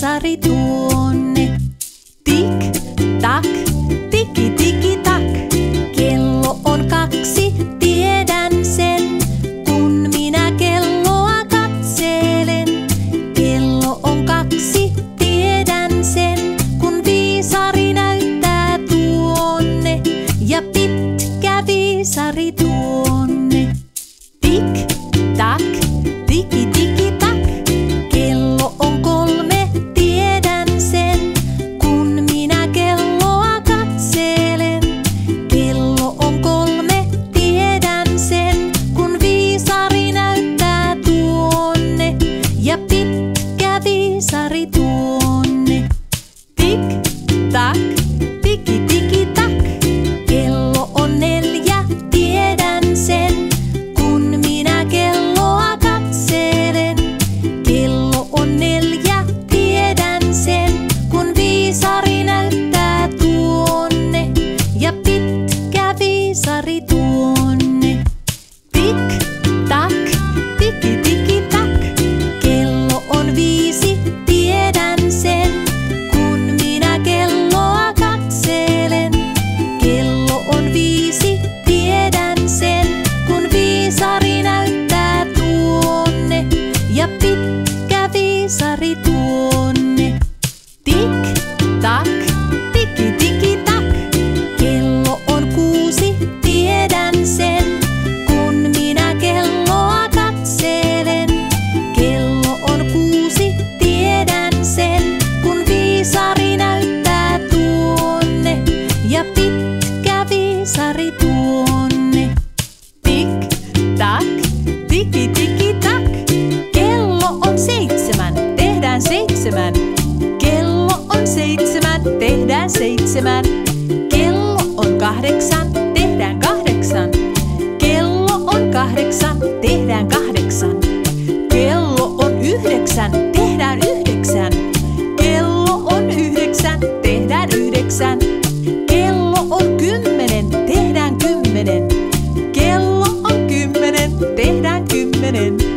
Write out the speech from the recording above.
sa riton seitsemän. Kello on kahdeksan, tehdään kahdeksan. Kello on kahdeksan, tehdään kahdeksan. Kello on yhdeksän, tehdään yhdeksän. Kello on yhdeksän, tehdään yhdeksän. Kello on kymmenen, tehdään kymmenen. Kello on kymmenen, tehdään kymmenen.